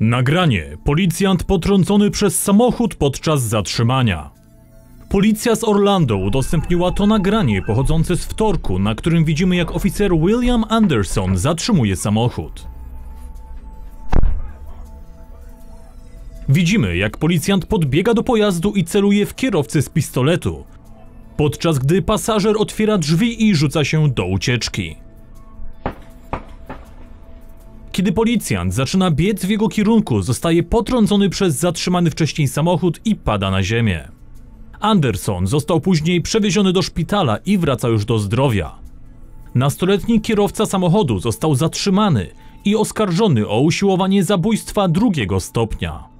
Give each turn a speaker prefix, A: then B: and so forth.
A: Nagranie. Policjant potrącony przez samochód podczas zatrzymania. Policja z Orlando udostępniła to nagranie pochodzące z wtorku, na którym widzimy jak oficer William Anderson zatrzymuje samochód. Widzimy jak policjant podbiega do pojazdu i celuje w kierowcę z pistoletu, podczas gdy pasażer otwiera drzwi i rzuca się do ucieczki. Kiedy policjant zaczyna biec w jego kierunku, zostaje potrącony przez zatrzymany wcześniej samochód i pada na ziemię. Anderson został później przewieziony do szpitala i wraca już do zdrowia. Nastoletni kierowca samochodu został zatrzymany i oskarżony o usiłowanie zabójstwa drugiego stopnia.